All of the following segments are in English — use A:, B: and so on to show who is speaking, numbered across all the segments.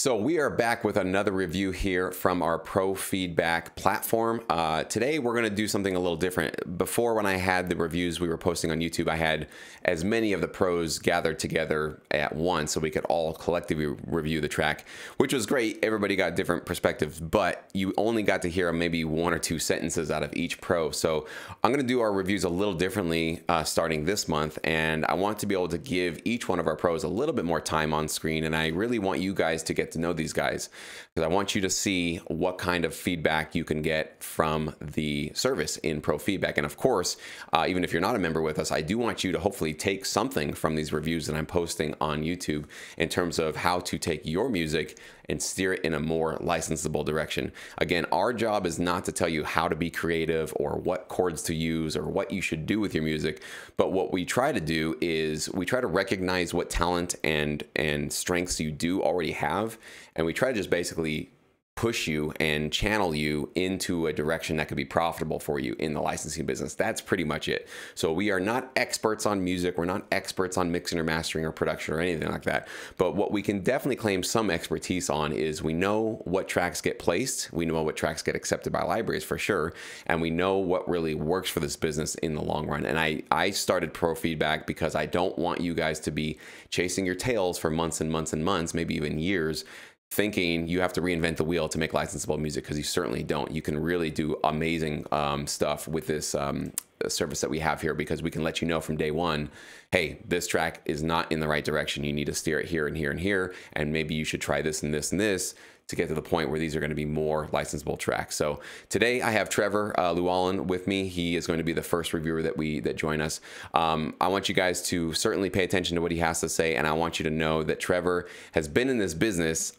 A: So we are back with another review here from our Pro Feedback platform. Uh, today we're going to do something a little different. Before, when I had the reviews we were posting on YouTube, I had as many of the pros gathered together at once so we could all collectively review the track, which was great. Everybody got different perspectives, but you only got to hear maybe one or two sentences out of each pro. So I'm going to do our reviews a little differently uh, starting this month, and I want to be able to give each one of our pros a little bit more time on screen, and I really want you guys to get to know these guys because I want you to see what kind of feedback you can get from the service in Pro Feedback. And of course, uh, even if you're not a member with us, I do want you to hopefully take something from these reviews that I'm posting on YouTube in terms of how to take your music and steer it in a more licensable direction. Again, our job is not to tell you how to be creative or what chords to use or what you should do with your music, but what we try to do is we try to recognize what talent and and strengths you do already have and we try to just basically push you and channel you into a direction that could be profitable for you in the licensing business. That's pretty much it. So we are not experts on music. We're not experts on mixing or mastering or production or anything like that. But what we can definitely claim some expertise on is we know what tracks get placed. We know what tracks get accepted by libraries for sure. And we know what really works for this business in the long run. And I, I started Pro Feedback because I don't want you guys to be chasing your tails for months and months and months, maybe even years thinking you have to reinvent the wheel to make licensable music because you certainly don't. You can really do amazing um, stuff with this um, service that we have here because we can let you know from day one, hey, this track is not in the right direction. You need to steer it here and here and here, and maybe you should try this and this and this to get to the point where these are going to be more licensable tracks. So today I have Trevor uh, Llewellyn with me. He is going to be the first reviewer that we that join us. Um, I want you guys to certainly pay attention to what he has to say, and I want you to know that Trevor has been in this business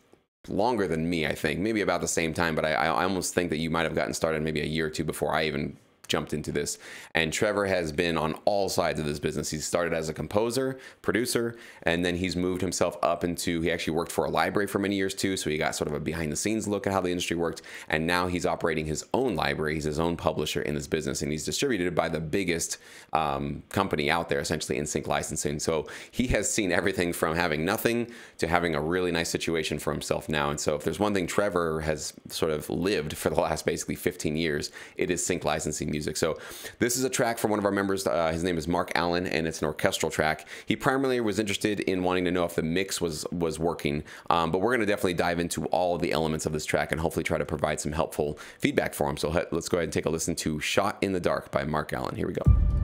A: longer than me, I think, maybe about the same time. But I, I almost think that you might have gotten started maybe a year or two before I even jumped into this. And Trevor has been on all sides of this business. He started as a composer, producer, and then he's moved himself up into, he actually worked for a library for many years too. So he got sort of a behind the scenes look at how the industry worked. And now he's operating his own library. He's his own publisher in this business and he's distributed by the biggest um, company out there, essentially in sync licensing. So he has seen everything from having nothing to having a really nice situation for himself now. And so if there's one thing Trevor has sort of lived for the last basically 15 years, it is sync licensing music music. So this is a track from one of our members. Uh, his name is Mark Allen, and it's an orchestral track. He primarily was interested in wanting to know if the mix was was working, um, but we're going to definitely dive into all of the elements of this track and hopefully try to provide some helpful feedback for him. So let's go ahead and take a listen to "Shot in the Dark" by Mark Allen. Here we go.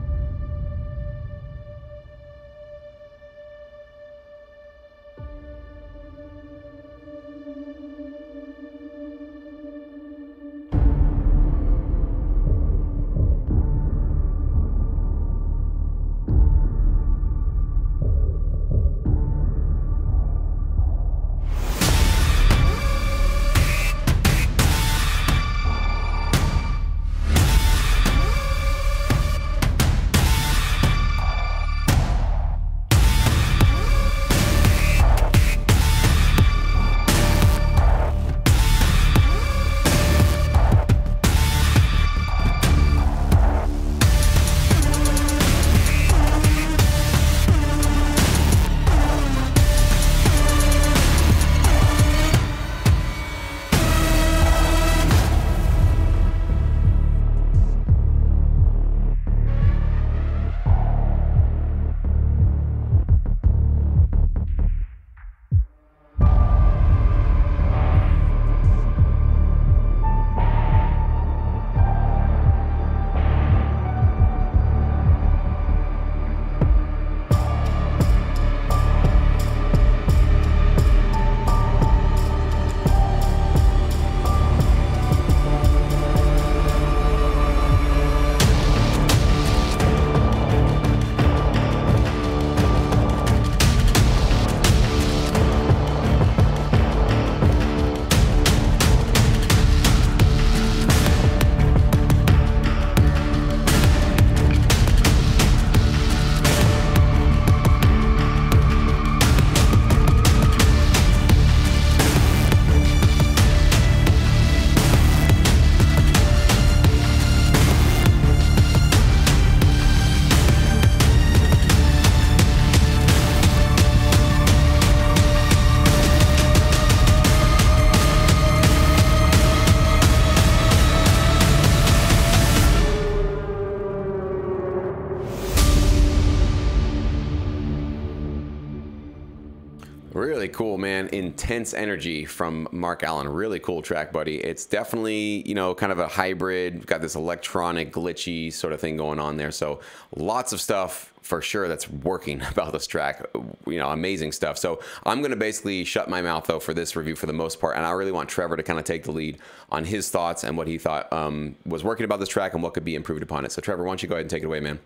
A: Really cool, man. Intense energy from Mark Allen. Really cool track, buddy. It's definitely, you know, kind of a hybrid, got this electronic, glitchy sort of thing going on there. So lots of stuff for sure that's working about this track. You know, amazing stuff. So I'm going to basically shut my mouth though for this review for the most part. And I really want Trevor to kind of take the lead on his thoughts and what he thought um, was working about this track and what could be improved upon it. So Trevor, why don't you go ahead and take it away, man?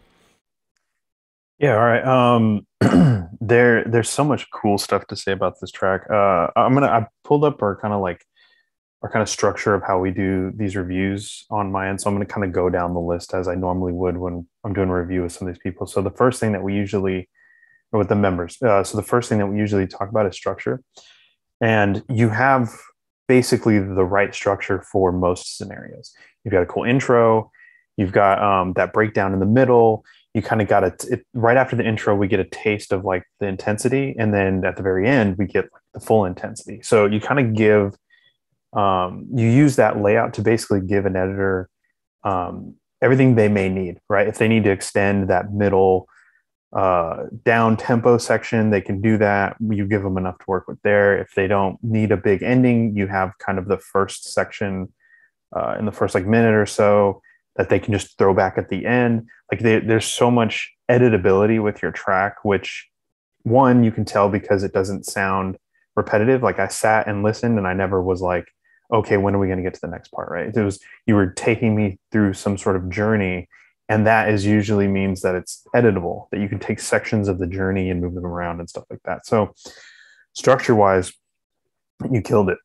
B: Yeah, all right. Um, there, there's so much cool stuff to say about this track. Uh, I'm gonna, I pulled up our kind of like our kind of structure of how we do these reviews on my end. So I'm gonna kind of go down the list as I normally would when I'm doing a review with some of these people. So the first thing that we usually, or with the members, uh, so the first thing that we usually talk about is structure, and you have basically the right structure for most scenarios. You've got a cool intro, you've got um, that breakdown in the middle you kind of got it right after the intro we get a taste of like the intensity and then at the very end we get the full intensity. So you kind of give um, you use that layout to basically give an editor um, everything they may need right? If they need to extend that middle uh, down tempo section they can do that. You give them enough to work with there. If they don't need a big ending you have kind of the first section uh, in the first like minute or so that they can just throw back at the end. Like they, there's so much editability with your track, which one you can tell because it doesn't sound repetitive. Like I sat and listened, and I never was like, okay, when are we going to get to the next part? Right? It was you were taking me through some sort of journey, and that is usually means that it's editable. That you can take sections of the journey and move them around and stuff like that. So structure wise, you killed it.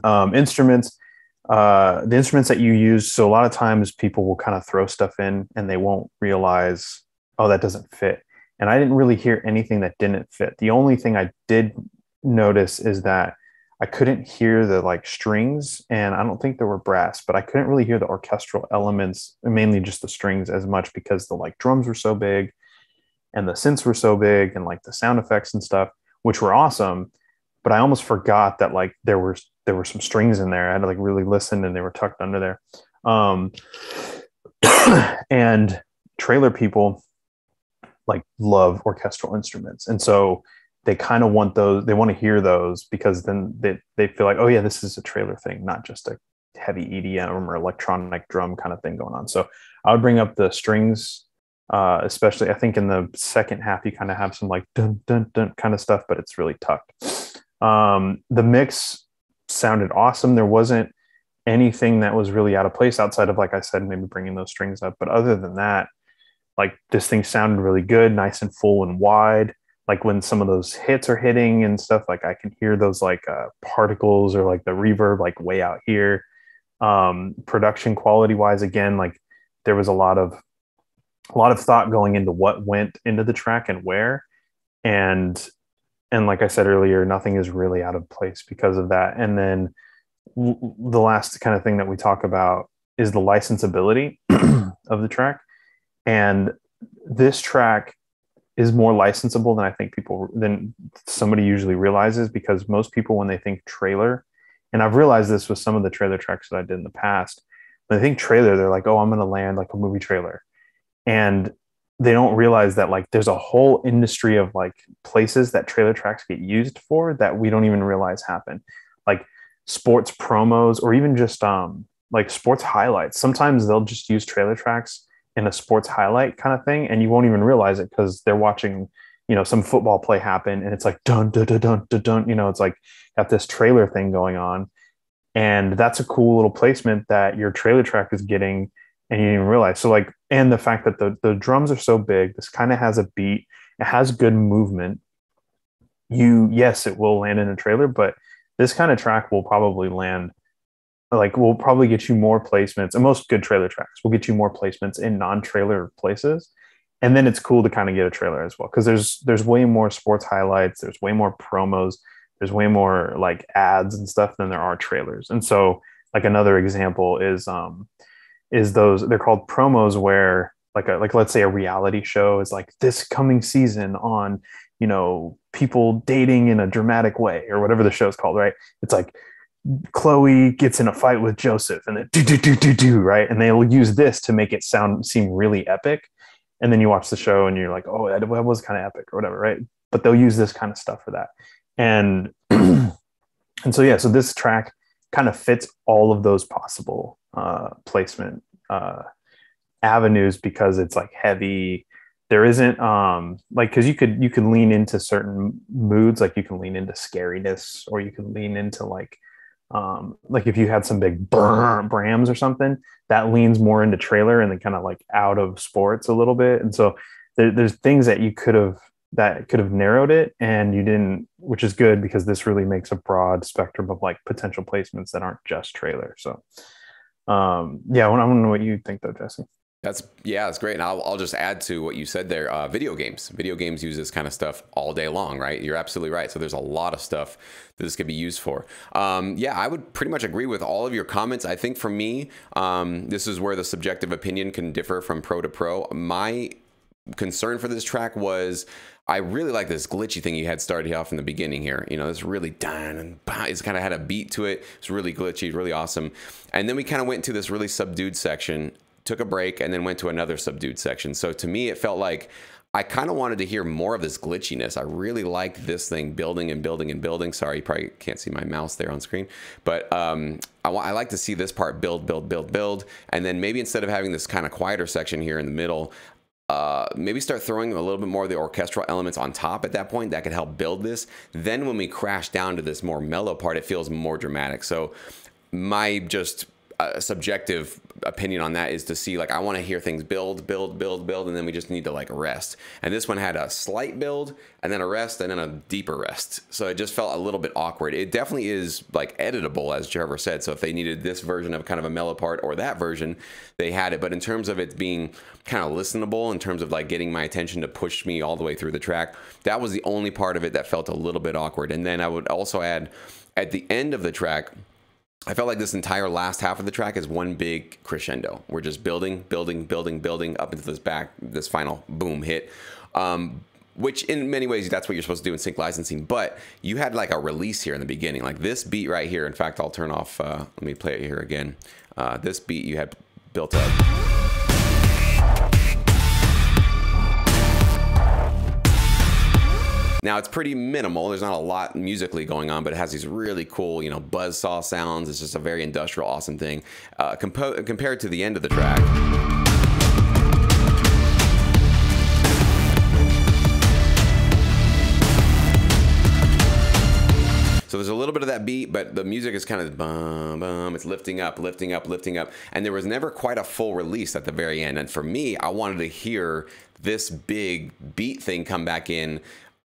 B: um, instruments uh, the instruments that you use. So a lot of times people will kind of throw stuff in and they won't realize, oh, that doesn't fit. And I didn't really hear anything that didn't fit. The only thing I did notice is that I couldn't hear the like strings, and I don't think there were brass, but I couldn't really hear the orchestral elements, mainly just the strings, as much because the like drums were so big, and the synths were so big, and like the sound effects and stuff, which were awesome. But I almost forgot that like there were there were some strings in there. I had to like really listen and they were tucked under there. Um, and trailer people like love orchestral instruments. And so they kind of want those, they want to hear those because then they, they feel like, oh yeah, this is a trailer thing, not just a heavy EDM or electronic drum kind of thing going on. So I would bring up the strings, uh, especially I think in the second half, you kind of have some like dun dun dun kind of stuff, but it's really tucked. Um, the mix sounded awesome. There wasn't anything that was really out of place outside of, like I said, maybe bringing those strings up. But other than that, like this thing sounded really good, nice and full and wide. Like when some of those hits are hitting and stuff, like I can hear those like uh, particles or like the reverb like way out here. Um, production quality wise, again, like there was a lot of a lot of thought going into what went into the track and where. And and like I said earlier, nothing is really out of place because of that. And then the last kind of thing that we talk about is the licensability of the track. And this track is more licensable than I think people than somebody usually realizes because most people when they think trailer, and I've realized this with some of the trailer tracks that I did in the past, when they think trailer, they're like, oh, I'm gonna land like a movie trailer. And they don't realize that like there's a whole industry of like places that trailer tracks get used for that we don't even realize happen. Like sports promos or even just um like sports highlights. Sometimes they'll just use trailer tracks in a sports highlight kind of thing and you won't even realize it because they're watching you know some football play happen and it's like dun dun dun dun dun, you know it's like got this trailer thing going on. And that's a cool little placement that your trailer track is getting and you didn't realize. So like, and the fact that the the drums are so big, this kind of has a beat. It has good movement. You yes, it will land in a trailer, but this kind of track will probably land like will probably get you more placements and most good trailer tracks will get you more placements in non-trailer places and then it's cool to kind of get a trailer as well because there's there's way more sports highlights there's way more promos there's way more like ads and stuff than there are trailers and so like another example is um is those they're called promos where like a like let's say a reality show is like this coming season on you know people dating in a dramatic way or whatever the show is called right? It's like chloe gets in a fight with Joseph and then do do do do do right? And they'll use this to make it sound seem really epic. And then you watch the show and you're like oh that was kind of epic or whatever right? But they'll use this kind of stuff for that. And and so yeah, so this track kind of fits all of those possible uh, placement uh, avenues because it's like heavy. There isn't um like because you could you can lean into certain moods like you can lean into scariness or you can lean into like um like if you had some big braams or something that leans more into trailer and then kind of like out of sports a little bit and so there, there's things that you could have that could have narrowed it and you didn't which is good because this really makes a broad spectrum of like potential placements that aren't just trailer so um yeah i want to know what you think though jesse
A: that's yeah, that's great. And I'll, I'll just add to what you said there. Uh, video games, video games use this kind of stuff all day long, right? You're absolutely right. So there's a lot of stuff that this could be used for. Um, yeah, I would pretty much agree with all of your comments. I think for me, um, this is where the subjective opinion can differ from pro to pro. My concern for this track was I really like this glitchy thing you had started off in the beginning here. You know, it's really done and it's kind of had a beat to it. It's really glitchy, really awesome. And then we kind of went into this really subdued section took a break, and then went to another subdued section. So to me, it felt like I kind of wanted to hear more of this glitchiness. I really liked this thing building and building and building. Sorry, you probably can't see my mouse there on screen, but um, I, I like to see this part build, build, build, build. And then maybe instead of having this kind of quieter section here in the middle, uh, maybe start throwing a little bit more of the orchestral elements on top at that point. That could help build this. Then when we crash down to this more mellow part, it feels more dramatic. So my just a subjective opinion on that is to see like I want to hear things build, build, build, build, and then we just need to like rest. And this one had a slight build and then a rest and then a deeper rest. So it just felt a little bit awkward. It definitely is like editable, as Trevor said. So if they needed this version of kind of a mellow part or that version, they had it. But in terms of it being kind of listenable, in terms of like getting my attention to push me all the way through the track, that was the only part of it that felt a little bit awkward. And then I would also add at the end of the track I felt like this entire last half of the track is one big crescendo. We're just building, building, building, building up into this back, this final boom hit. Um, which in many ways that's what you're supposed to do in sync licensing but you had like a release here in the beginning like this beat right here in fact i'll turn off uh, let me play it here again uh, this beat you had built up Now it's pretty minimal. There's not a lot musically going on, but it has these really cool, you know, buzz saw sounds. It's just a very industrial, awesome thing. Uh, compared to the end of the track. So there's a little bit of that beat, but the music is kind of bum bum. It's lifting up, lifting up, lifting up, and there was never quite a full release at the very end. And for me, I wanted to hear this big beat thing come back in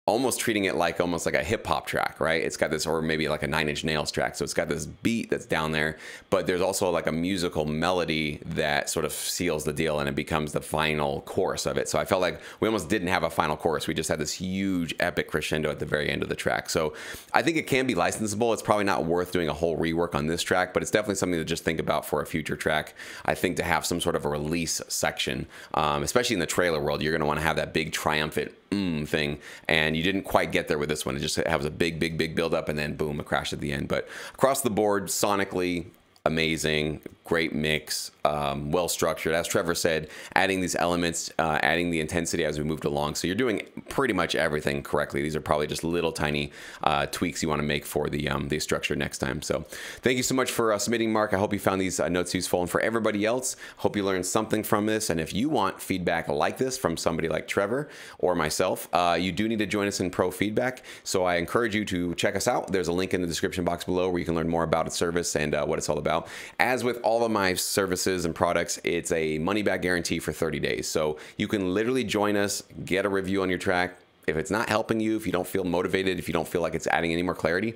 A: almost treating it like almost like a hip hop track, right? It's got this, or maybe like a Nine Inch Nails track. So it's got this beat that's down there, but there's also like a musical melody that sort of seals the deal and it becomes the final chorus of it. So I felt like we almost didn't have a final chorus. We just had this huge epic crescendo at the very end of the track. So I think it can be licensable. It's probably not worth doing a whole rework on this track, but it's definitely something to just think about for a future track. I think to have some sort of a release section, um, especially in the trailer world, you're going to want to have that big triumphant mm thing, and you didn't quite get there with this one. It just has a big, big, big build up, and then boom, a crash at the end. But across the board, sonically, amazing, great mix, um, well structured. As Trevor said, adding these elements, uh, adding the intensity as we moved along. So you're doing pretty much everything correctly. These are probably just little tiny uh, tweaks you want to make for the um, the structure next time. So thank you so much for uh, submitting, Mark. I hope you found these uh, notes useful, and for everybody else, hope you learned something from this. And if you want feedback like this from somebody like Trevor or myself, uh, you do need to join us in Pro Feedback. So I encourage you to check us out. There's a link in the description box below where you can learn more about its service and uh, what it's all about. As with all of my services and products, it's a money back guarantee for 30 days. So you can literally join us, get a review on your track. If it's not helping you, if you don't feel motivated, if you don't feel like it's adding any more clarity,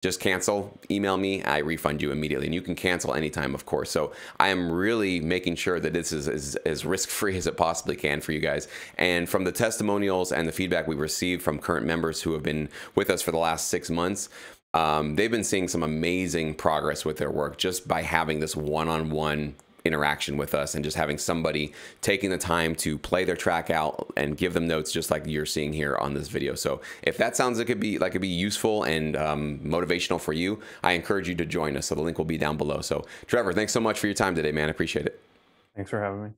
A: just cancel, email me, I refund you immediately. And you can cancel anytime, of course. So I am really making sure that this is as, as risk free as it possibly can for you guys. And from the testimonials and the feedback we received from current members who have been with us for the last six months, um, they've been seeing some amazing progress with their work just by having this one on one interaction with us and just having somebody taking the time to play their track out and give them notes just like you're seeing here on this video. So if that sounds like it could be like it be useful and um, motivational for you, I encourage you to join us. So the link will be down below. So Trevor, thanks so much for your time today, man. I appreciate it.
B: Thanks for having me.